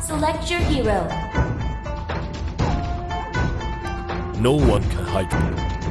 Select your hero. No one can hide.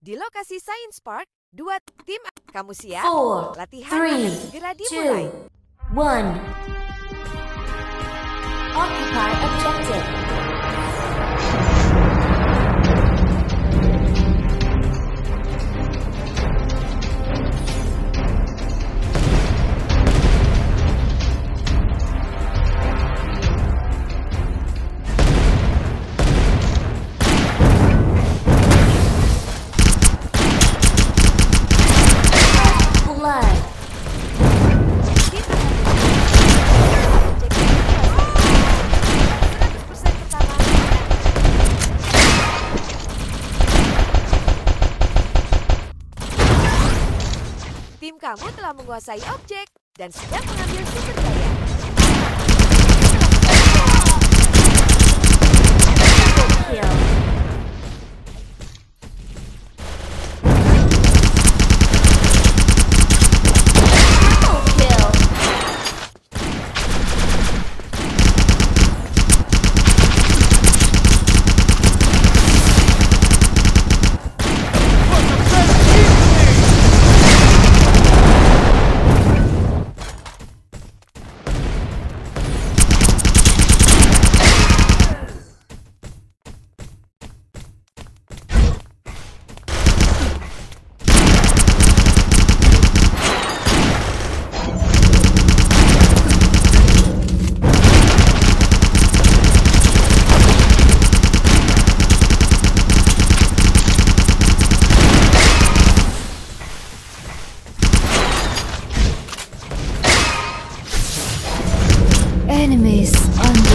Di lokasi Science Park, dua tim kamu siap? Four, Latihan three, akan segera dimulai. two, one. Kamu telah menguasai objek dan sedang mengambil sumber daya. Enemies on